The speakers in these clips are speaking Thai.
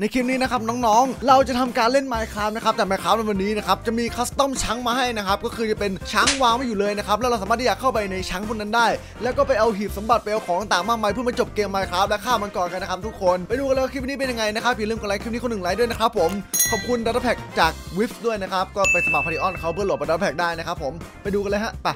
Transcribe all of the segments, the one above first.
ในคลิปนี้นะครับน้องๆ เราจะทำการเล่น Minecraft นะครับแต่ Minecraft ในวันนี้นะครับจะมี custom chunk มาให้นะครับก็คือจะเป็น chunk วางไว้อยู่เลยนะครับแล้วเราสามารถที่จะเข้าไปใน chunk พวกนั้นได้ แล้วก็ไปเอาหีบสมบัติไปเอาของต่างๆมากมายเพื่อมาจบเกม Minecraft และฆ่ามันก่อนกันนะครับทุกคนไปดูกันเลยว่าคลิปนี้เป็นยังไงนะครับอย่าลืมกดไลค์คลิปนี้คนหนึ่งไลค์ด้วยนะครับผมขอบคุณ Data Pack จาก w i f ด้วยนะครับก็ไปสมัคร Patreon เขาเพื่อโหลด Data Pack ได้นะครับผมไปดูกันเลยฮะไป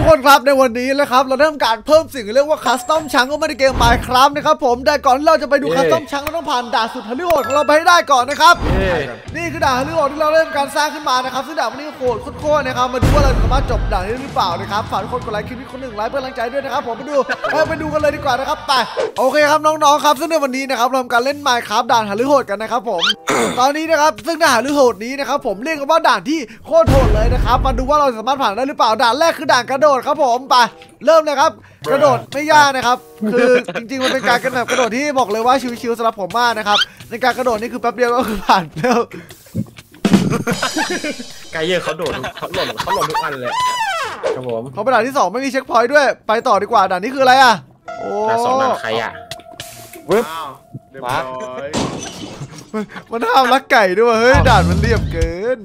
ทุกคนครับในวันนี้นะครับเราได้ทำการเพิ่มสิ่งที่เรียกว่า custom chunk เข้ามาในเกม Minecraft นะครับผมแต่ก่อนที่เราจะไปดูเจ้า custom chunk เราต้องผ่านด่านสุดฮาริโหดของเราไปให้ได้ก่อนนะครับเย้นี่คือด่านฮาริโหดที่เราได้ทำการสร้างขึ้นมานะครับซึ่งด่านวันนี้โหดโคตรๆนะครับมาดูว่าเราจะสามารถจบด่านนี้หรือเปล่านะครับฝากทุกคนกดไลค์คลิปนี้คนหนึ่งไลค์เพื่อแรงใจด้วยนะครับผมไปดูเออไปดูกันเลยดีกว่านะครับไปโอเคครับน้องๆครับซึ่งในวันนี้นะครับเราทำการเล่น Minecraft ด่านฮาริโหดกันนะครับผมตอนนี้นะครับซึ่งด่านฮาริโหดนี้นะครับผมเรียกกันว่าด่านที่โคตรโหดเลยนะครับมาดูว่าเราสามารถผ่านได้หรือเปล่าด่านแรกคือด่านกระโดดครับผมไปเริ่มเลยครับกระโดดไม่ยากนะครับ คือจริงๆมันเป็นการกระโดดกระโดดที่บอกเลยว่าชิวๆสำหรับผมมากนะครับ ในการกระโดดนี่คือแป๊บเดียวก็คือผ่านแล้วไกเยอร์เขาโดดเขาหล่นเขาหล่นทุกอันเลยครับผมเขาไปด่านที่2ไม่มีเช็คพอยต์ด้วย ไปต่อดีกว่าด่านนี้คืออะไรอะโอ้ด่านสองด่านใครอะวึบเรียบร้อยมันมันห้ามลักไก่ด้วยว่ะเฮ้ยด่านมันเรียบเกิน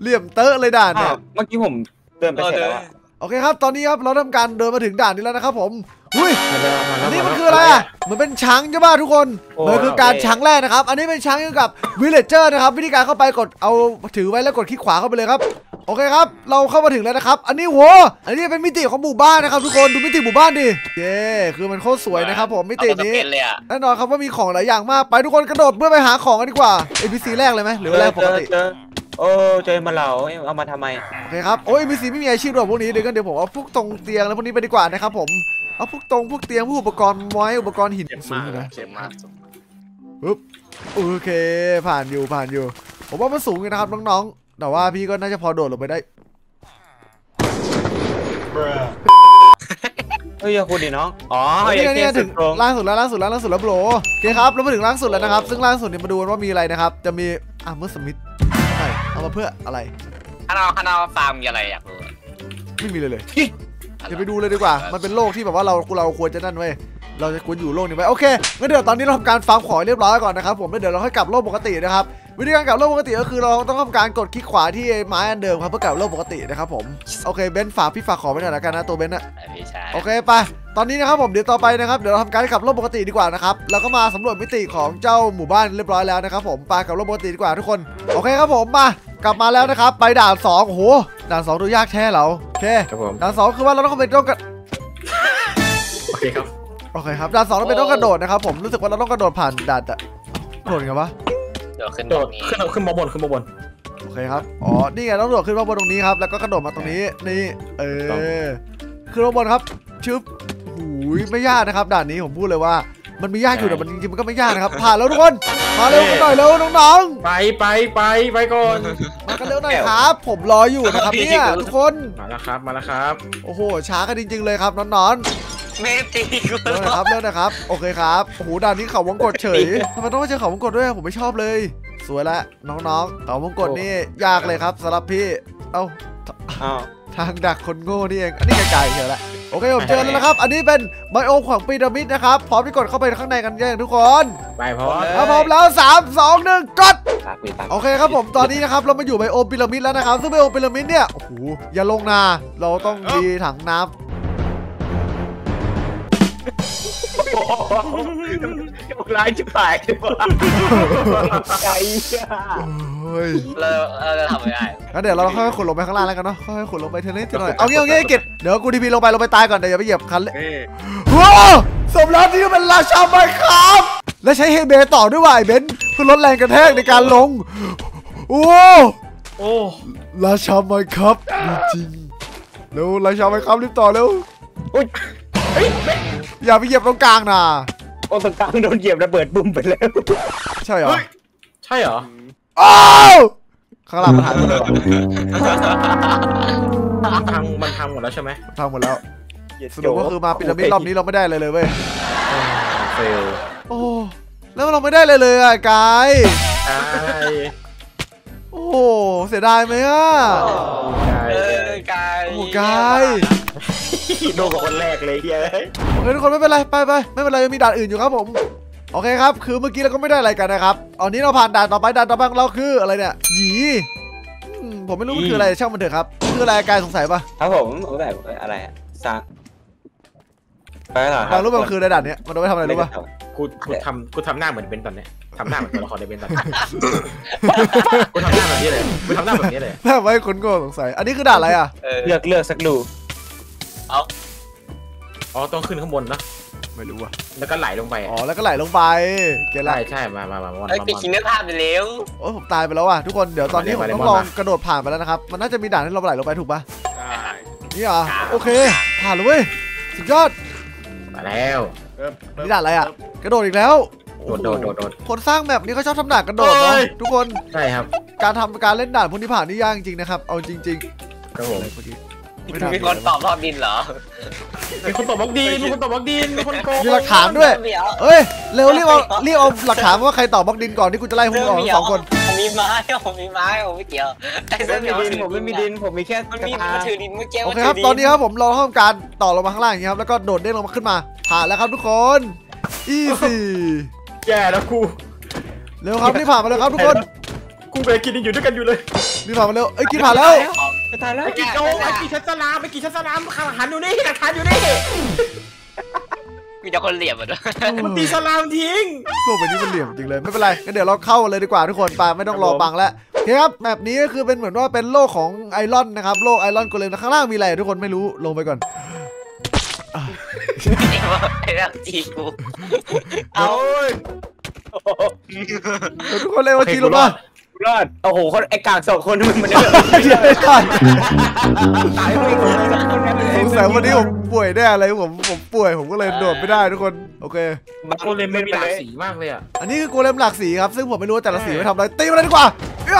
เหลี่ยมเตอะเลยด่านอ้าเนี่วยเมื่อกี้ผมเดินไปเสร็จแล้วอะ โอเคครับ ตอนนี้ครับเราทำการเดินมาถึงด่านนี้แล้วนะครับผมหุ้ยมาแล้วมาแล้วอันนี้มันคืออะไรอะเหมือนเป็น chunk ใช่ป่ะทุกคนมันคือการ chunk แรกนะครับ อันนี้เป็น chunk เกี่ยวกับ villager นะครับ วิธีการเข้าไปกดเอาถือไว้แล้วกดคลิกขวาเข้าไปเลยครับ โอเคครับ เราเข้ามาถึงแล้วนะครับ อันนี้โห อันนี้เป็นมิติของหมู่บ้านนะครับ ทุกคนดูมิติหมู่บ้านดิเย้คือมันโคตรสวยนะครับผมมิตินี้เอาไปสเก็ตเลยอะแน่นอนครับว่ามีของหลายอย่างมากไปทุกคนกระโดดเพื่อไปหาของกันดีกว่า NPC แรกเลยไหมหรือว่าแรกปกติเจอ โอ้เจอมาเหลาเอามาทำไมโอเคครับโอ้ย NPC ไม่มีอาชีพด้วยพวกนี้เดี๋ยวกันเดี๋ยวผมเอาพวกตรงเตียงแล้วพวกนี้ไปดีกว่านะครับผมเอาพวกตรงพวกเตียงพวกอุปกรณ์ไม้อุปกรณ์หินเจ็บสูมางกอยู่นะเจ็บมากโอเคผ่านอยู่ผ่านอยู่ ผมว่ามันสูงอยู่นะครับน้องๆ แต่ว่าพี่ก็น่าจะพอโดดลงไปได้เฮ้ยอย่าคุณดิน้อง อ๋อนี่อย่าไงนี่เทีไงยถึสุงดตรงล่างสุดแล้วล่างสุดแล้วล่างสุดแล้วโบรโอเคครับเรามาถึงล่างสุดแล้วนะครับ ซึ่งล่างสุดเนี่ยมาดูกันว่ามีอะไรนะครับ จะมีอะเมื่อสมิธใช่ เอามาเพื่ออะไรข้างนอกข้างนอกฟาร์มมีอะไรอยากรู้ไม่มีเลยเลยเดี๋ยวไปดูเลยดีกว่า มันเป็นโลกที่แบบว่าเราเราควรจะนั่นเว้ยเราจะควรอยู่โลกนี้ไว้โอเคงั้นเดี๋ยวตอนนี้เราทำการฟาร์มของให้เรียบร้อยก่อนนะครับผมแล้วเดี๋ยวเราค่อยกลับโลกปกตินะครับวิธีการกลับโลกปกติก็คือเราต้องทำการกดคลิกขวาที่ไม้อันเดิมครับเพื่อกลับโลกปกตินะครับผมโอเคเบนซ์ฝากพี่ฝากของไปหน่อยละกันนะตัวเบนซ์อะแต่พี่ชายโอเคไป ตอนนี้นะครับผมเดี๋ยวต่อไปนะครับเดี๋ยวเราทำการกลับโลกปกติดีกว่านะครับแล้วก็มาสำรวจมิติของเจ้าหมู่บ้านเรียบร้อยแล้วนะครับผมไปกลับโลกปกติดีกว่าทุกคนโอเคครับผมมากลับมาแล้วนะครับ ไปด่านสองโอ้โหด่านสองดูยากแท้เหรอโอเคครับผมด่านสองคือว่าเราต้องไปต้องกระโอเคครับโอเคครับด่านสองเราเป็นต้องกระโดดนะครับผมรู้สึกว่าเราต้องกระโดดผ่านด่านอะกระโดดไงวะเดี๋ยวขึ้นโดตรดงนี้ขึ้นเอาขึ้นมาบนขึ้นมาบนโอเคครับอ๋อนี่ไงต้องกระโดดขึ้นมาบนตรงนี้ครับแล้วก็กระโดดมาตรงนี้นี่เออขึ้นมาบนครับชึบ หูยไม่ยากนะครับด่านนี้ผมพูดเลยว่า มันมียากอยู่แต่มันจริงๆมันก็ไม่ยากนะครับ ผ่านแล้วทุกคนมาเร็วกันหน่อยเร็วน้องไปไปไปไปก่อนๆมากันเร็วหน่อยครับ ผมรออยู่นะครับเนี่ยทุกคนมาแล้วครับมาแล้วครับ โอ้โหช้ากันจริง ๆ เลยครับน้องเมตีกูๆเร็วหนะครับเร็วหนะครับ โอเคครับโอ้โหด่านนี้เขาวงกดเฉยทำไมต้องมาเจอเขาวงกดด้วยผมไม่ชอบเลย สวยละน้องๆเขาวงกดนี่ยากเลยครับสำหรับพี่ เอ้าอ้าวทางดักคนโง่นี่เองอันนี้ไกลๆเฉยละ โอเคผมเจอแล้วนะครับ อันนี้เป็นไบโอมของพีระมิดนะครับ พร้อมที่กดเข้าไปข้างในกันยังทุกคนไปพร้อมถ้าพร้อมแล้ว 3 2 1 กดตากไปตากโอเคครับผมตอนนี้นะครับเรามาอยู่ไบโอมพีระมิดแล้วนะครับ ซึ่งไบโอมพีระมิดเนี่ยโอ้โหอย่าลงนาเราต้องมีถังน้ำ ร้ายจะตายไก่เฮ้ยเราเราจะทำไม่ได้งั้นเดี๋ยวเราค่อยๆขุดลงไปข้างล่างแล้วกันเนาะค่อยๆขุดลงไปเทนิดหน่อยเอางี้เอางี้ไอ้กิจเดี๋ยวกูทีพีลงไปลงไปตายก่อนเดี๋ยวอย่าไปเหยียบคันเลยนี่ว้าวสมแล้วที่เป็นราชาไมค์ครับ และใช้เฮเบต่อด้วยว่ะไอ้เบนซ์เพื่อลดแรงกระแทกในการลง โอ้โอ้ราชาไมค์ครับมีจริงเร็วราชาไมค์ครับรีบต่อเร็วอุ้ย อย่าไปเหยียบตรงกลางนะโอ้ตรงกลางโดนเหยียบระเบิดบุ้มไปแล้ว ใช่เหรอ ใช่เหรออ้าวข้างล่างมันหายหมดเลยว่ะมันพังมันพังหมดแล้วใช่ไหมพังหมดแล้วสรุปก็คือมาพีระมิดรอบนี้เราไม่ได้เลยเลยเว้ยเฟลโอ้แล้วเราไม่ได้เลยเลยอะกายใช่โอ้เสียดายไหมอะใช่เออกายโอ้กาย โดนกับคนแรกเลยเฮ้ยโอเคทุกคนไม่เป็นไรไปไปไม่เป็นไรยังมีด่านอื่นอยู่ครับผมโอเคครับ คือเมื่อกี้เราก็ไม่ได้อะไรกันนะครับตอนนี้เราผ่านด่านต่อไปด่านต่อไปของเราคืออะไรเนี่ยหยีอืมผมไม่รู้มันคืออะไรช่างมันเถอะครับคืออะไรกายสงสัยปะครับผมแบบอะไรอะสร้างไปเหรอคบางรู้ปะมันคือในด่านเนี้ยมันเอาไว้ทำอะไรรู้ปะกูกูทำกูทำหน้าเหมือนเบนตอนเนี้ยทำหน้าเหมือนตัวละครในเบนตอนเนี้ยกูทำหน้าแบบนี้เลยกูทำหน้าแบบนี้เลยถ้าไว้คนโง่สงสัยอันนี้คือด่านอะไรอะเออเลือกเลือกสัก ดูอ๋อต้องขึ้นข้างบนนะ ไม่รู้อะแล้วก็ไหลลงไปอ๋อแล้วก็ไหลลงไปเกล้ใช่ใช่มามามามาเอ้ยมา ปิดคิงเนื้อภาพไปเร็วโอ้ยผมตายไปแล้วอะทุกคนเดี๋ยวตอนนี้ผมมาเลยต้องมาลเลย องกระโดดผ่านไปแล้วนะครับมันน่าจะมีด่านให้เราไหลลงไปถูกปะนี่เหรอโอเค ผ่านเลยเว้ยสุดยอดมาแล้วนี่ด่านอะไรอะกระโดดอีกแล้วโดดโดดโดดโดดคนสร้างแบบนี้เขาชอบทำด่านกระโดดเนาะเอ้ยทุกคน ใช่ครับการทำการเล่นด่านพวกนี้ผ่านนี่ยากจริงๆนะครับ เอาจริงครับผมๆเมื่อกี้ไม่ทัน มีคนตอบรอบดินเหรอ มีคนตบบล็อกดีนมีคนตบบล็อกดีนมีคนโกงมีหลักฐานด้วยเดี๋ยวเอ้ย เร็วรีบเอารีบเอาหลักฐานมาว่าใครตอบบล็อกดินก่อนที่กูจะไล่พวกมึงออกทั้งสองคนผมมีไม้ผมมีไม้ผมไม่เกี่ยวไอ้ผเสื้อมเหมียวดินผมไม่มีดินผมมีแค่มันกระมีทามันถือดินเมื่อกี้โอมันเคถืครับดิตอนนี้ครับผมเราทำการต่อลงมาข้างล่างอย่างนี้ครับแล้วก็โดดเด้งลงมาขึ้นมาผ่านแล้วครับทุกคน easy แย่แล้วกูเร็วครับรีบผ่านมาเลยครับทุกคนกูกับไอ้กินยังอยู่ด้วยกันอยู่เลยรีบผ่านมาเร็วเอ้ยกินผ่านแล้ว กระทาแล้วไอ้กินโกงไอ้กินชัดสลามไอ้กินชัดสลามหลักฐานอยู่นี่หลักฐานอยู่นี่มีแต่คนเหลี่ยมอะด้วยมันตีสลามทิ้งโลกใบนี้มันเหลี่ยมจริงเลยไม่เป็นไรงั้นเดี๋ยวเราเข้าเลยดีกว่าทุกคนไปไม่ต้องรอบังแล้วโอเคครับแมปนี้ก็คือเป็นเหมือนว่าเป็นโลกของไอรอนนะครับโลกไอรอนโกเลมข้างล่างมีอะไรทุกคนไม่รู้ลงไปก่อนไอ้เรื่องจีกูโอ้ยเดี๋ยวทุกคนเลยว่าจีลงมา รอดโอ้โหคนไอ้กากสองคนมันมันเนี่ยเดี๋ยวไม่ทันตายไปคนละคนนั้นเลยสงสัยวันนี้ผมป่วยแน่เลยผมผมป่วยผมก็เลยโดดไม่ได้ทุกคนโอเคโกเลมมันมีหลากสีมากเลยอะอันนี้คือโกเลมหลากสีครับซึ่งผมไม่รู้ว่าแต่ละสีไม่ทำอะไรตีมันเลยดีกว่าเอ้ย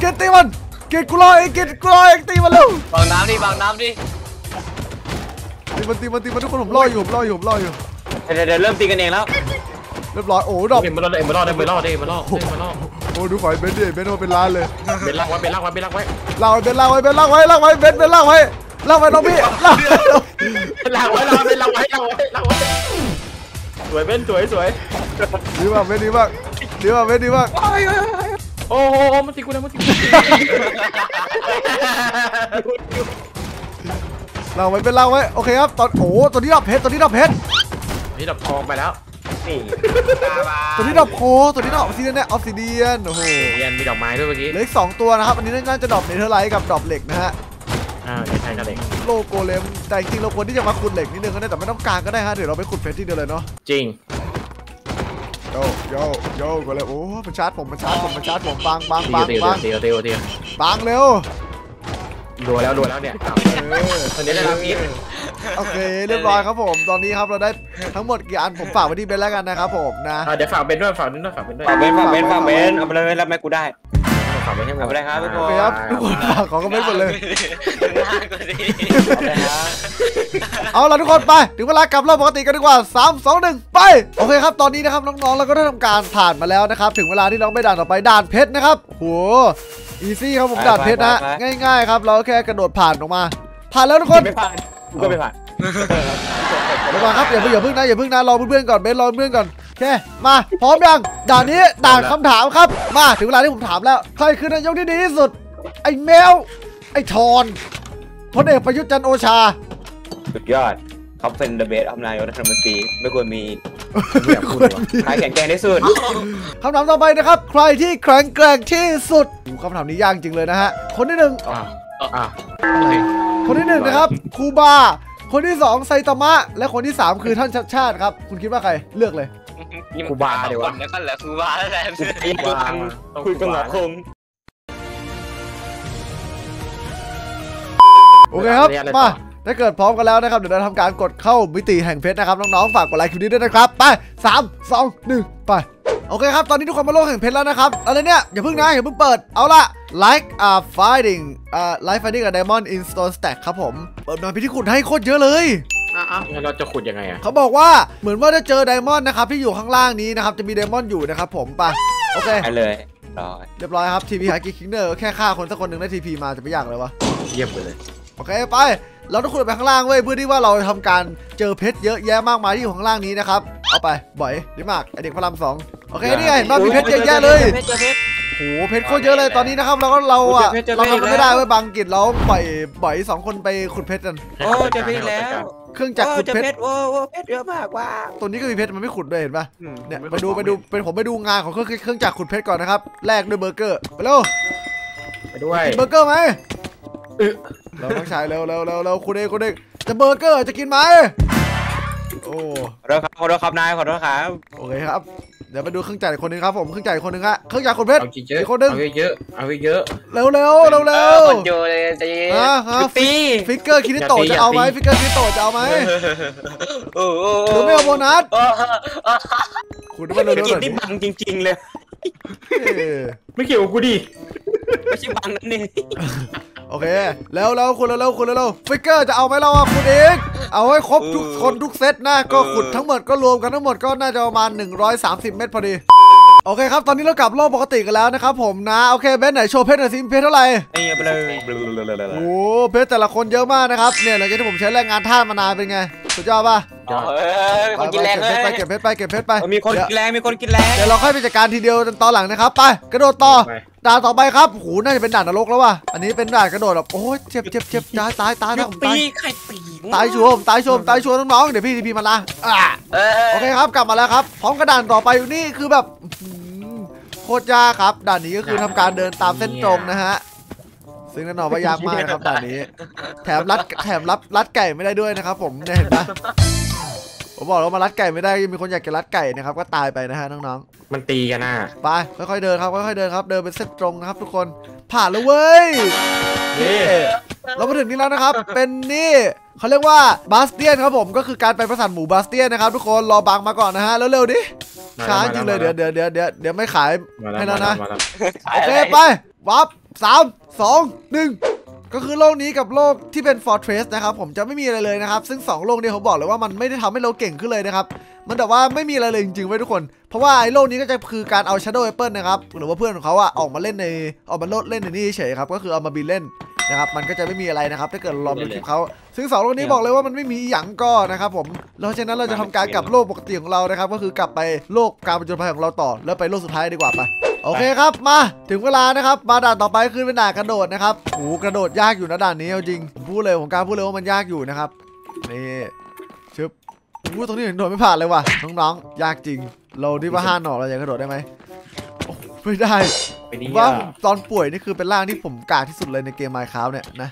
เกตตีมันเกตกูรอเองเกตกูรอเองตีมันเร็วบางน้ำดิบางน้ำดิตีมันตีมันตีมันทุกคนผมรออยู่ผมรออยู่ผมรออยู่เดี๋ยวเดี๋ยวเริ่มตีกันเองแล้ว เรียบร้อยโอ้ดอกเอ็มเบอร์ลเอ็มเบอร์ลเอ็มเบอร์ลเอ็มเบอร์ลเอ็มเบอร์ลโอ้ดูขอยเบนดิเบนมาเป็นล้านเลยเบนลากไว้เบนลากไว้เบนลากไว้ลากไว้เบนลากไว้เบนลากไว้ลากไว้เบนเบนลากไว้ลากไว้น้องพี่ลากไว้ลากไว้ลากไว้ลากไว้ลากไว้ลากไว้สวยเบนสวยสวยดีมากเบนดีมากดีมากเบนดีมากโอ้โหมันตีกูแล้วมันตีกูลากไว้เบนลากไว้โอเคครับตอนโอ้ตัวนี้ดอกเพชรตัวนี้ดอกเพชรนี่ดับทองไปแล้ว นี่ตาบาตัวนี้ดอกโคตัวนี้ดอกออฟซิเดียนเนี่ยออฟซิเดียนโอ้โหเรียนมีดอกไม้ด้วยเมื่อกี้เหลืออีกสองตัวนะครับ อันนี้น่าจะดรอปเนเธอร์ไลท์กับดรอปเหล็กนะฮะอ่าเดี๋ยวใช้กันเด็กโลโกเลมแต่จริงๆเราควรที่จะมาขุดเหล็กนิดนึงก็ได้แต่ไม่ต้องการก็ได้ฮะเดี๋ยวเราไปขุดเพชรที่เดียวเลยเนาะจริงโยโยโยก็เลยโอ้มันชาร์จผมมันชาร์จผมมันชาร์จผมบังบังตีบังตีบังตีตีตีบังเร็ว รัวแล้วรัวแล้วเนี่ยเออตอนนี้ได้รับอีทโอเคเรียบร้อยครับผมตอนนี้ครับเราได้ทั้งหมดกี่อันผมฝากไว้ที่เบนแล้วกันนะครับผมนะเดี๋ยวฝากเบนด้วยฝากด้วยฝากเบนด้วยฝากเบนฝากเบนฝากเบนเอาไปเลยรับแม่กูได้ฝากเบนให้หมเอาดไปเลยครับทุกคโอนเคครับทุกคนฝากของกันเบนหมดเลยหน้ากูดิเอาไปเลยครับเอาล่ะทุกคนไปถึงเวลากลับโลกปกติกันดีกว่า 3 2 1 ไป โอเคครับตอนนี้นะครับน้องๆเราก็ได้ทำการผ่านมาแล้วนะครับถึงเวลาที่เราไปด่านต่อไปด่านเพชรนะครับโห easy ครับผมด่านเพชรนะง่ายๆครับเราแค่กระโดดผ่านออกมา ผ่านแล้วทุกคนไม่ผ่านกูก็ไม่ผ่านระวังครับอย่าเพิ่งอย่าเพิ่งนะอย่าเพิ่งนะรอเพื่อนๆก่อนเบนรอเพื่อนๆก่อนโอเคมาพร้อมยังด่านนี้ด่านคำถามครับ มาถึงเวลาที่ผมถามแล้ว ใครคือนายกที่ดีที่สุด ไอ้แมว ไอ้ทอนพลเอกประยุทธ์จันทร์โอชาสุดยอด เขาเป็น the best อำนายกรัฐมนตรีไม่ควรมีไม่อยากพูดเลยว่ะใครแข็งแกร่งที่สุดคำถามต่อไปนะครับ ใครที่แข็งแกร่งที่สุดโอ้โหคำถามนี้ยากจริงเลยนะฮะ คนที่หนึ่งอ่าอ่าคนที่หนึ่งนะครับครูบา คนที่สองไซตามะ และคนที่สามคือท่านชัดชาติครับ คุณคิดว่าใครเลือกเลยกูบาเดี๋ยวควะนแล้วก็เหลือคูบาแล้วแหละคุยกับหมอคงโอเคครับ มา ถ้าเกิดพร้อมกันแล้วนะครับเดี๋ยวเราทำการกดเข้ามิติแห่งเพชรนะครับน้องๆฝากกดไลค์คลิปนี้ด้วยนะครับไป3 2 1 ไปโอเคครับ ตอนนี้ทุกคนมาโลกแห่งเพชรแล้วนะครับ อะไรเนี่ย อย่าเพิ่งนะ อย่าเพิ่งเปิด เอาละ like uh fighting uh like fighting กับ diamond in stone stack ครับผม เปิดมาพิธีขุดให้โคตรเยอะเลยเราจะขุดยังไงอะเขาบอกว่าเหมือนว่าจะเจอไดมอนด์นะครับที่อยู่ข้างล่างนี้นะครับจะมีไดมอนด์อยู่นะครับผมไปโอเคไปเลยรอเรียบร้อยครับทีพีหากิคิงเนอร์แค่ฆ่าคนสักคนหนึ่งได้ทีพีมาจะไม่ยากเลยวะเยี่ยมไปเลยโอเคไป เราต้องขุดไปข้างล่างเว้ยเพื่อที่ว่าเราจะทำการเจอเพชรเยอะแยะมากมายที่อยู่ข้างล่างนี้นะครับเอาไปบ่อยดีมากไอเด็กพระรามสองโอเคนี่ไงเห็นว่ามีเพชรเยอะแยะเลยเพชรเจอเพชรโหเพชรโคตรเยอะเลยตอนนี้นะครับเราก็เราอะเจอเพชรเจอเพเราชรทำกันไม่ได้เว้ยบางกิจเราปล่อยปล่อยสองคนไปขุดเพชรกันโอ้เจอเพชรแล้วเครื่องจักรโอ้ขุดเจอเพชเพรชรโอ้โหเพชรเยอะมากว้าวตัวนี้ก็มีเพชรมันไม่ขุดด้วยเห็นปะอืมเนี่ยม่ไปดูค่ไปอยดูเป็นผมไปดูงานของเครื่องเครื่องจักรขุดเพชรก่อนนะครับแลกด้วยเบอร์เกอร์ไปเร็วไปด้วยกินเบอร์เกอร์ไหม เออเราต้องใช้เร็วเร็วเร็วเร็วคุณเองคุณเองจะเบอร์เกอร์จะกินไหมโอ้ขอโทษครับขอโทษครับนายขอโทษครับโอเคครับเดี๋ยวไปดูเครื่องจักรอีกคนนึงครับผมเครื่องจักรอีกคนนึงฮะเครื่องจักรขุดเพชรเอาเยอะอีกคนนึงเอาเยอะเอาเยอะเร็วเร็วเร็วเร็เอวอคนโยเลยใจเย็นฮะฮะตีฟิกเกอร์คิริโตะจะเอาไหมฟิกเกอร์คิริโตะจะเอาไหมโอ้โหหรือไม่เอาโบนัสโอ้โหคุณต้องไปเร็วๆหกิน่นอยดินี่บังจริง ๆเลยเออไม่เกี่ยวกับกูดิไม่ใช่บังนั่นนี่ โอเค แล้วแล้วคุณแล้วแล้วคุณแล้ว figure จะเอาไหมเราอะคุณเองเอาให้ครบทุกคนทุกเซตนะก็ขุดทั้งหมดก็รวมกันทั้งหมดก็น่าจะประมาณ 130 เม็ดพอดีโอเคครับ ตอนนี้เรากลับโลกปกติกันแล้วนะครับผมนะ โอเคเบนไหนโชว์เพชรหน่อยสิเพชรเท่าไหร่นี่ไปเลยโอ้เพชรแต่ละคนเยอะมากนะครับ เนี่ยหลังจากที่ผมใช้แรงงานท่าสมานานเป็นไง สุดยอดป่ะเออคนกินแรงเลยไปเก็บเพชรไปเก็บเพชรไป มีคนกินแรงมีคนกินแรง เดี๋ยวเราค่อยไปจัดการทีเดียวตอนหลังนะครับ ไป กระโดดต่อ ด่านต่อไปครับโหน่าจะเป็นด่านนรกแล้วว่ะ อันนี้เป็นด่านกระโดดแบบโอ้ยเจ็บเจ็บเจ็บตายตายตายนะผมปีตายไข่ปีตายชัวร์ผมตายชัวร์ผมตายชัวร์น้องๆเดี๋ยวพี่ทีพีมาละอ่าเออโอเคครับกลับมาแล้วครับพร้อมกระดานต่อไปอยู่นี่คือแบบอื้อหือโคตรยากครับด่านนี้ก็คือทำการเดินตามเส้นตรงนะฮะซึ่งแน่นอนว่ายากมากนะครับด่านนี้ แถมรัดแถมรับรัดไก่ไม่ได้ด้วยนะครับ ผมเนี่ยเห็นปะ ผมบอกแล้ววามารัดไก่ไม่ได้ยังมีคนอยากจะรัดไก่นะครับก็ตายไปนะฮะน้องๆ มันตีกันน่ะไปค่อยๆเดินครับค่อยๆเดินครับ เดินเป็นเส้นตรงนะครับ ทุกคนผ่านแล้วเว้ยเย้เรามาถึงนี่แล้วนะครับ เป็นนี่เขาเรียกว่าบาสเตียนครับผมก็คือการไปประสานหมู่บาสเตียนนะครับทุกคนรอบังมาก่อนนะฮะแล้วเร็วๆดิช้าจริงเลยเดี๋ยวเดี๋ยวเดี๋ยวเดี๋ยวเดี๋ยวไม่ขายมาให้แล้วแล้วมานะแล้วโอเคไปวับสามสองหนึ่ง ก็คือโลกนี้กับโลกที่เป็น Fortress นะครับผมจะไม่มีอะไรเลยนะครับ ซึ่งสองโลกนี้ผมบอกเลยว่ามันไม่ได้ทำให้เราเก่งขึ้นเลยนะครับ มันแต่ว่าไม่มีอะไรเลยจริงๆไว้ทุกคน เพราะว่าไอ้โลกนี้ก็จะคือการเอา Shadow Apple นะครับ หรือว่าเพื่อนของเขาอะออกมาเล่นในออกมาโลดเล่นในนี่เฉยครับ ก็คือเอามาบินเล่น นะครับมันก็จะไม่มีอะไรนะครับ ถ้าเกิดเราลองดูคลิปเขาซึ่งสองโลกนี้บอกเลยว่ามันไม่มีหยังก็นะครับผมแล้วฉะนั้นเราจะทำการกลับโลกปกติของเรานะครับ ก็คือกลับไปโลกการประจนภัยของเราต่อ แล้วไปโลกสุดท้ายดีกว่าไปโอเคครับมาถึงเวลานะครับมาด่านต่อไปคือเป็นด่านกระโดดนะครับโอ้โหกระโดดยากอยู่นะด่านนี้เอาจริงผมพูดเลยผมกล้ารพูดเลยว่ามันยากอยู่นะครับนี่ชึบอู้ตรงนี้ถึงโดดไม่ผ่านเลยว่ะน้องๆยากจริง เราที่ว่าห้าหน่อเราจะกระโดดได้ไหมโอ้โหไม่ได้ ไปดีผมว่าอะตอนป่วยนี่คือเป็นร่างที่ผมกากที่สุดเลยในเกม Minecraft เนี่ยนะ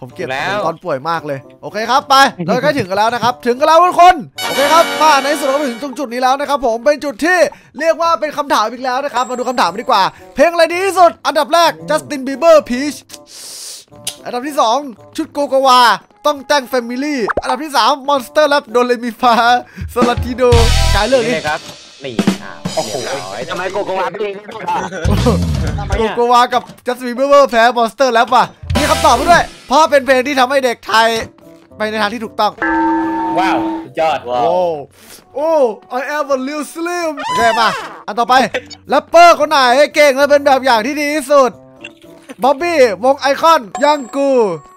ผมเกลียดแล้วตอนป่วยมากเลย โอเคครับไปเราใกล้ถึงกันแล้วนะครับ ถึงกันแล้วทุกคนโอเคครับมาในที่สุดเราก็ถึงตรงจุดนี้แล้วนะครับ ผมเป็นจุดที่เรียกว่าเป็นคำถามอีกแล้วนะครับ มาดูคำถามกันดีกว่า เพลงอะไรดีที่สุด อันดับแรก Justin Bieber Peach อันดับที่ 2 ชุดโกโกวา ต้องแจ้งแฟมิลี่ อันดับที่3 Monster Rap โดเรมีฟาสลัดทีโดกายเลือกนี่ดิเล ยครับนี่อ้าวโอ้โหทำไมโกโกวาเป็นอย่างนี้อะโกโกวากับ Justin Bieber แพ้ Monster Rap ว่ะมีคำตอบมาด้วย เพราะเป็นเพลงที่ทำให้เด็กไทยไปในทางที่ถูกต้อง ว้าวสุดยอดว้าโอ้วโอ้ I am a real slim โอเคมาอันต่อไปแรปเปอร์คนไหนเก่งและเป็นแบบอย่างที่ดีที่สุดบ๊อบบี้ วงไอคอน ยังกู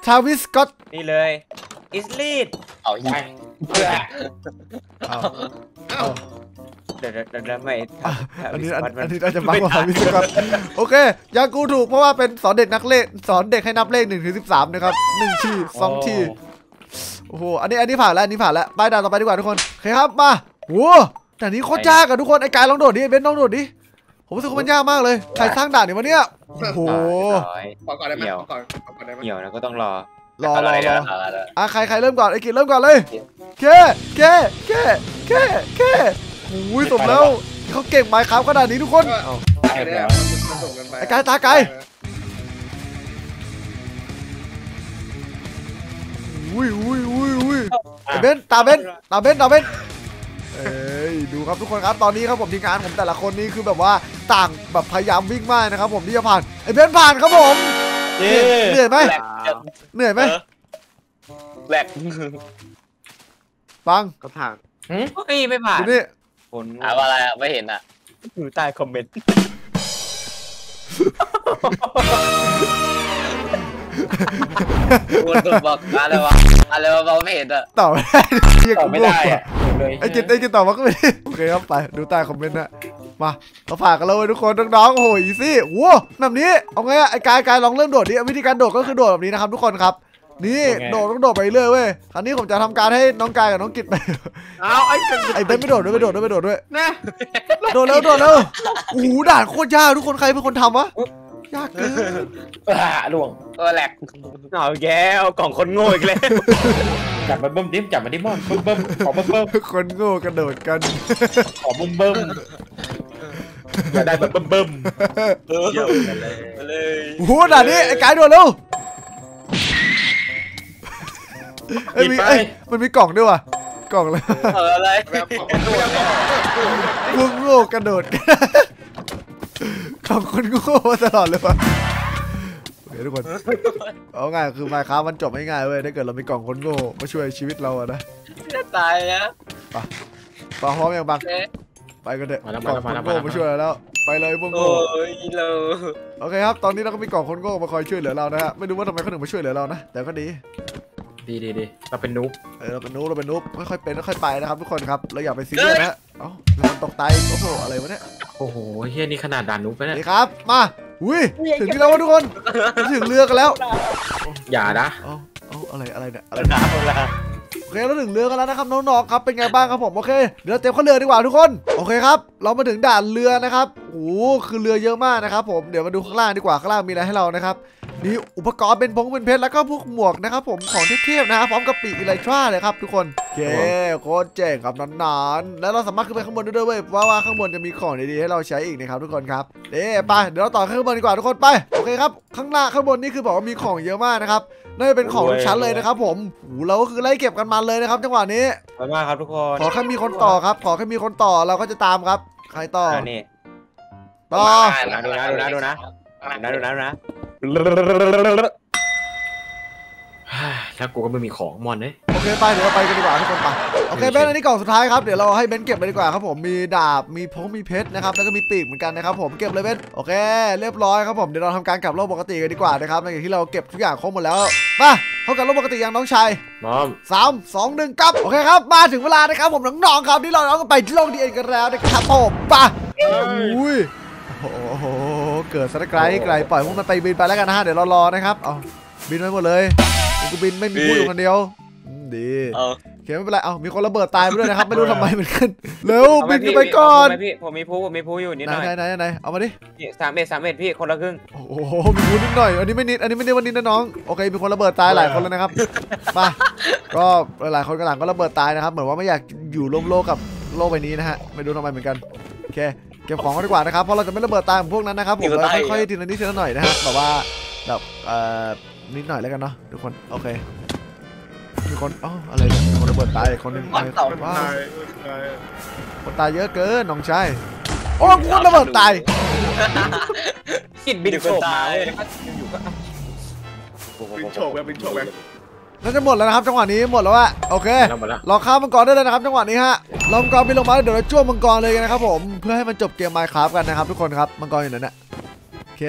ทาวิสก็ตนี่เลยอิสลีดเอาไปอีกเพื่อเดี๋ยว เดี๋ยวเดี๋ยวไม่อันนี้อันอันนี้อาจจะบังกว่าทาวิสก็ตโอเคยังกูถูกเพราะว่าเป็นสอนเด็กนักเลขสอนเด็กให้นับเลข1ถึง13นะครับ1ที2ทีโอ้โหอันนี้อันนี้ผ่านแล้วอันนี้ผ่านแล้วไปด่านต่อไปดีกว่าทุกคนโอเคครับมาโอ้ด่านนี้โคตรยากอะทุกคนไอ้กายลองโดดดิไอ้เบนซ์ลองโดดดิผมรู้สึกว่ามันยากมากเลยใครสร้างด่านเนี่ยวะเนี่ยโอ้โหขอก่อนได้ไหมเหี่ยวขอก่อนขอก่อนได้ไหมเหี่ยวนะก็ต้องรอรอรอรอเอาละอะใครใครเริ่มก่อนไอ้กิจเริ่มก่อนเลยเคเคเคเคเคโอ้ยสมแล้วเขาเก่งไมค์ครับขนาดนี้ทุกคนก็ไอ้เนี่ยมันส่งกันไปไอ้กายตาไกลอุ้ยอุ้ยอุ้ยอุ้ยไอ้เบนตาเบนตาเบนตาเบนเอ้ยดูครับทุกคนครับตอนนี้ครับผมทีมงานผมแต่ละคนนี่คือแบบว่าต่างแบบพยายามวิ่งมากนะครับผมที่จะผ่านไอ้เบนผ่านครับผมเหนื่อยไหมเหนื่อยไหมแหลกฟังก็ถางเฮ้ยไม่ผ่านนี่ ผลถามว่าอะไรอะไม่เห็นอะอยู่ใต้คอมเมนต์กูตัวบอกอะไรวะอะไรวะเราไม่เห็นอะตอบไม่ได้เหี้ยตอบไม่ได้อะเลยไอ้จิตไอ้จิตตอบมาก็ไม่ได้โอเคครับไปดูใต้คอมเมนต์นะมาเราฝากกันเลยทุกคนน้องๆโอ้โหอีซี่โว้แบบนี้เอาไงอะไอ้กายกายลองเริ่มโดดดิวิธีการโดดก็คือโดดแบบนี้นะครับทุกคนครับ นี่โดดต้องโดดไปเรื่อยเว้ยคราวนี้ผมจะทำการให้น้องกายกับน้องกิตไป เอาไอ้กันไอ้เบนไม่โดดด้วยไม่โดดด้วยไม่โดดด้วย นะโดดแล้วโดดแล้วโอ้โหด่านโคตรยากทุกคนใครเป็นคนทำวะยากเกินอ่าล่วงเออแหลกเอาแก้วกล่องคนโง่อีกแล้วจับมาเบิ้มดิมจับมาดิมอนเบิ้มเบิ้มขอเบิ้มเบิ้มคนโง่กระโดดกัน ขอเบิ้มเบิ้มอยากได้แบบเบิ้มเบิ้มเยี่ยมกันเลยเลยโอ้โหด่านนี้ไอ้กายโดดเร็ว เอ้ยมีเอ้ยมันมีกล่องด้วยว่ะกล่องเลยเอออะไรแบบของตัวเนี่ยกูโง่กระโดดขอบคุณโง่มาตลอดเลยวะโอเคทุกคนเอาง่ายคือมาค้ามันจบไม่ง่ายเว้ยถ้าเกิดเรามีกล่องคนโง่มาช่วยชีวิตเราอะนะจะตายนะปาพร้อมยังบังเอ๊ะไปกันเถอะมาแล้วกล่องมาคนแล้วโง่มาแล้วมาช่วยเราแล้ว ไปเลยพวกโอ้โง่ยเราโอเคครับตอนนี้เราก็มีกล่องคนโง่มาคอยช่วยเหลือเรานะฮะไม่รู้ว่าทำไมเขาถึงมาช่วยเหลือเรานะแต่ก็ดี ดีดีดีเราเป็นนุ๊กเออเราเป็นนูบเราเป็นนูบค่อยๆเป็นค่อยๆไปนะครับทุกคนครับเราอย่าไปซีเรียสนะฮะเอ้ามีคนตกตายโอ้โหอะไรวะเนี่ยโอ้โหเฮียนี่ขนาดด่านนุ๊กไปสเนี่วัสยดีครับมาอุ้ยถึงที่แล้ววะทุกคนถึงเรือกันแล้ว อย่านะเอ้าเอ้าอะไรอะไรเนี่ยอะไรเนี่ยโอเคเราถึงเรือกันแล้วนะครับน้องๆครับเป็นไงบ้างครับผมโอเคเดี๋ยวเราเตรียมเข้าเรือดีกว่าทุกคนโอเคครับ เรามาถึงด่านเรือนะครับโอ้โหคือเรือเยอะมากนะครับผมเดี๋ยวมาดูข้างล่างดีกว่าข้างล่างมีอะไรให้เรานะครับ มีอุปกรณ์เป็นพงเป็นเพชรแล้วก็พวกหมวกนะครับผมของเทพๆนะครับพร้อมกับปีกอิไลทราเลยครับทุกคนโอเคโคตรเจ๋งครับนานๆแล้วเราสามารถขึ้นไปข้างบนได้ด้วยเว้ยเพราะว่าข้างบนจะมีของดีๆให้เราใช้อีกนะครับทุกคนครับเอ๊ไปเดี๋ยวเราต่อขึ้นข้างบนดีกว่าทุกคนไปโอเคครับข้างล่างข้างบนนี่คือบอกว่ามีของเยอะมากนะครับน่าจะเป็นของทุกชั้นเลยนะครับผมโอ้โหเราก็คือไล่เก็บกันมันเลยนะครับจังหวะนี้ขอบคุณมากครับทุกคนขอแค่มีคนต่อครับ ขอแค่มีคนต่อเราก็จะตามครับ ใครต่ออ่านี่ต่อดูนะดูนะดูนะดูนะดูนะดูนะ แล้วกูก็ไม่มีของมอนเลยโอเคไปเดี๋ยวเราไปกันดีกว่าทุกคนไปโอเคเบนอันนี้กล่องสุดท้ายครับเดี๋ยวเราให้เบนเก็บเลยดีกว่าครับผมมีดาบมีพงมีเพชรนะครับแล้วก็มีปีกเหมือนกันนะครับผมเก็บเลยเบนโอเค เรียบร้อยครับผมเดี๋ยวเราทำการกลับโลกปกติกันดีกว่านะครับหลังจากที่เราเก็บทุกอย่างครบหมดแล้วมาเข้ากลับโลกปกติยังน้องชายมอมสามสองหนึ่งกลับโอเคครับมาถึงเวลานะครับผมน้องๆครับที่เราต้องไปที่โลกดีเอ็นกันแล้วนะครับผมไปอุ้ย โอ้โห เกิดสถานการณ์ที่ไกลปล่อยพวกมันไปบินไปแล้วกันนะฮะ เดี๋ยวเรารอนะครับ เอาบินไปหมดเลยกูบินไม่มีผู้อยู่คนเดียวอืมดีเออโอเคไม่เป็นไร เอามีคนระเบิดตายไปด้วยนะครับ ไม่รู้ทำไมเหมือนกันเร็วบินกันไปก่อนพี่ ผมมีผู้ผมมีผู้อยู่นิดไหนหน่อย ไหนไหนไหนเอามาดินี่สามเอ็ดสามเอ็ดพี่ คนละครึ่ง โอ้โห มีพูดนิดหน่อย อันนี้ไม่นิด อันนี้ไม่ได้วันนี้นะน้อง โอเค มีคนระเบิดตายหลายคนแล้วนะครับมาก็หลายๆคนกำลังก็ระเบิดตายนะครับ เหมือนว่าไม่อยากอยู่ร่วมโลกกับโลกใบนี้นะฮะ ไม่รู้ทำไมเหมือนกัน โอเค เก็บของกันดีกว่านะครับเพราะเราจะไม่ระเบิดตายเหมือนพวกนั้นนะครับผมเราค่อยๆทีละนิดทีละหน่อยนะฮะแบบว่าแบบเอ่อนิดหน่อยแล้วกันเนาะทุกคนโอเคมีคนอ๋ออะไรเนี่ยมีคนระเบิดตายคนหนึงว้าวคนตายเยอะเกินน้องชายโอ้กูระเบิดตายกินบินโฉบมาเลยอยู่ก็บินโฉบแบบบินโฉบแบบ น่าจะหมดแล้วนะครับจังหวะนี้หมดแล้วอะโอเคแล้วหมดแล้วรอข้ามมังกรได้เลยนะครับจังหวะนี้ฮะรอมังกรบินลงมาแล้วเดี๋ยวเราจ้วงมังกรเลยกันนะครับผมเพื่อให้มันจบเกมไมค์ครับกันนะครับทุกคนครับมังกรอยู่ไหนเนี่ยโอเค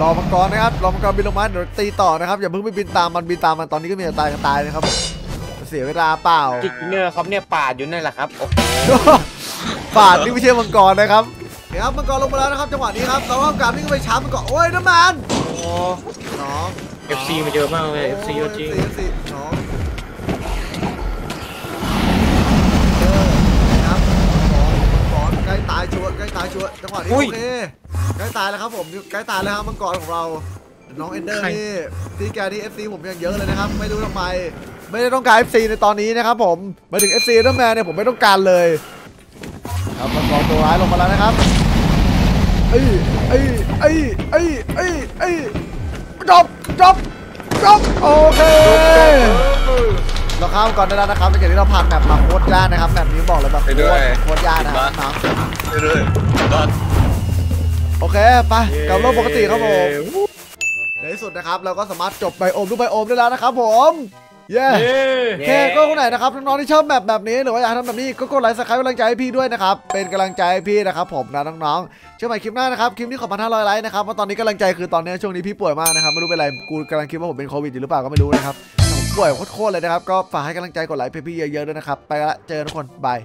รอมังกรนะครับรอมังกรบินลงมาเดี๋ยวตีต่อนะครับอย่าเพิ่งไปบินตามมันบินตามมันตอนนี้ก็มีแต่ตายกันตายนะครับเสียเวลาเปล่าจิกเนื้อครับเนี่ยปาดอยู่นั่นแหละครับโอ้โหปาดนี่ไม่ใช่มังกรนะครับโอเคครับมังกรลงมาแล้วนะครับจังหวะนี้ครับเราต้องการวิ่งไปชาร์จมังกรโอ้ยน้ำมันโอ้น้อง FC มาเยอะมากเลย FC เยอะจริง FC น้องเออนะครับมังกรใกล้ตายชัวร์ใกล้ตายชัวร์จังหวะนี้โอเคใกล้ตายแล้วครับผมใกล้ตายแล้วครับมังกรของเราน้องเอนเดอร์นี่ที่แกที่ FC ผมยังเยอะเลยนะครับ ไม่รู้ทำไมไม่ได้ต้องการ FC ในตอนนี้นะครับผมมาถึง FC เดอร์แมนเนี่ยผมไม่ต้องการเลยครับมังกรตัวร้ายลงมาแล้วนะครับเอ้ยเอ้ยเอ้ยเอ้ยเอ้ยเอ้ยจบ จบจบโอเคเราข้ามก่อนได้แล้วนะครับหลังจากที่เราผ่านแมปมาโคตรยากนะครับแมปนี้บอกเลยแบบโคตรโคตรยากนะครับน้ำเรื่อยๆก็โอเคไปกลับโลกปกติครับผมในที่สุดนะครับเราก็สามารถจบไบโอมทุกไบโอมได้แล้วนะครับผม เย้เย้โอเคก็คนไหนนะครับน้องๆที่ชอบแบบแบบนี้หรือว่าอยากให้ทำแบบนี้ก็กดไลค์สักครั้งกำลังใจให้พี่ด้วยนะครับ เป็นกำลังใจให้พี่นะครับผมนะน้องๆเจอกันใหม่คลิปหน้านะครับคลิปนี้ขอพันห้าร้อยไลค์นะครับเพราะตอนนี้กำลังใจคือตอนนี้ช่วงนี้พี่ป่วยมากนะครับไม่รู้เป็นไรกูกำลังคิดว่าผมเป็นโควิดอยู่หรือเปล่าก็ไม่รู้นะครับแต่ผมป่วยโคตรๆเลยนะครับก็ฝากให้กำลังใจกดไลค์พี่ๆเยอะๆด้วยนะครับไปละเจอกันทุกคนบาย